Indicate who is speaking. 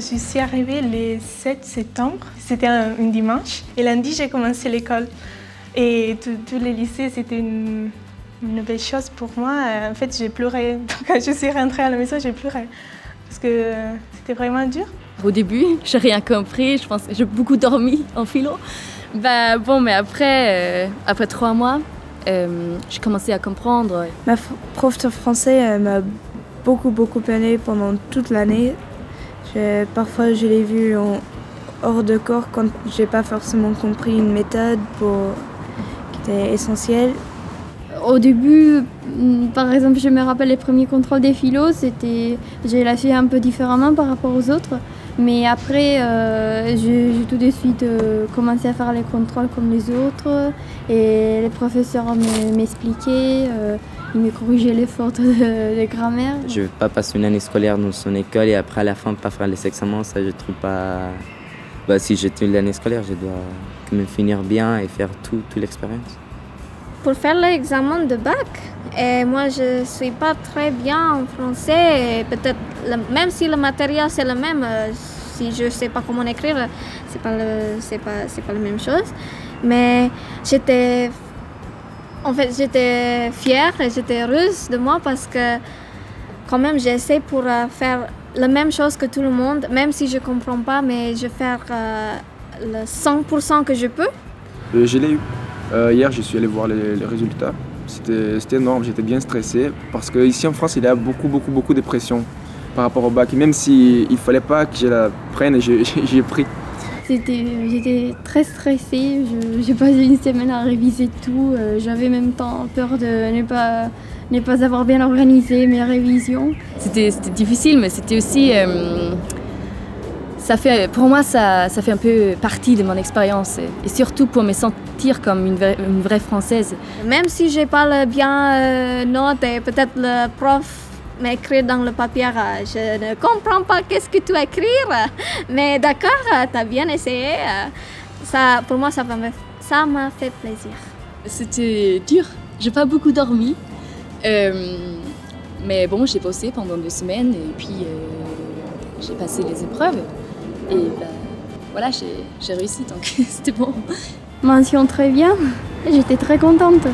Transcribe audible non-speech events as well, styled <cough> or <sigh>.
Speaker 1: Je suis arrivée le 7 septembre, c'était un, un dimanche. Et lundi, j'ai commencé l'école. Et tous les lycées, c'était une, une, belle chose pour moi. En fait, j'ai pleuré. <laughs> Quand je suis rentrée à la maison, j'ai pleuré. Parce que c'était vraiment dur.
Speaker 2: Au début, <laughs> j'ai rien compris. Je pense que j'ai beaucoup dormi en philo. Bah, bon, mais après, euh, après trois mois, euh, j'ai commencé à comprendre.
Speaker 3: Ma prof de français m'a beaucoup, beaucoup aidé pendant toute l'année. Parfois, je l'ai vu en hors de corps quand j'ai pas forcément compris une méthode qui était essentielle.
Speaker 4: Au début, mm, par exemple, je me rappelle les premiers contrôles des philos, c'était, j'ai l'ai fait un peu différemment par rapport aux autres. Mais après, euh, j'ai tout de suite euh, commencé à faire les contrôles comme les autres. Et les professeurs m'expliquaient, euh, ils me corrigeaient les fautes de, de, grammaire.
Speaker 5: Je ne veux pas passer une année scolaire dans son école et après à la fin pas faire les examens, ça je trouve pas... Bah, si j'ai l'année scolaire, je dois même finir bien et faire tout, toute l'expérience.
Speaker 6: Pour faire l'examen de bac, et moi je ne suis pas très bien en français, peut-être même si le matériel c'est le même, si je ne sais pas comment écrire, pas c'est pas c'est pas la même chose. Mais j'étais en fait j'étais fière et j'étais heureuse de moi parce que quand même j'essaie pour faire la même chose que tout le monde, même si je ne comprends pas, mais je faire euh, le 100% que je peux.
Speaker 7: Euh, je l'ai eu. Euh, hier, je suis allé voir les, les résultats. C'était énorme, j'étais bien stressé parce qu'ici en France, il y a beaucoup, beaucoup, beaucoup de pression par rapport au bac. Et même s'il ne fallait pas que je la prenne, <laughs> j'ai pris.
Speaker 4: J'étais très stressée, j'ai passé une semaine à réviser tout. J'avais même temps peur de ne pas ne pas avoir bien organisé mes révisions.
Speaker 2: C'était difficile, mais c'était aussi... Euh, ça fait, pour moi, ça, ça, fait un peu partie de mon expérience et surtout pour me sentir comme une vraie, une vraie Française.
Speaker 6: Même si j'ai pas le bien euh, note et peut-être le prof m'écrit dans le papier, euh, je ne comprends pas qu'est-ce que tu écris, <laughs> mais d'accord, tu as bien essayé. Ça, pour moi, ça m'a fait plaisir.
Speaker 2: C'était dur, j'ai pas beaucoup dormi. Euh, mais bon, j'ai bossé pendant deux semaines et puis euh, j'ai passé les épreuves. Et bah, voilà, j'ai réussi, donc <laughs> c'était bon.
Speaker 4: Mention très bien, j'étais très contente.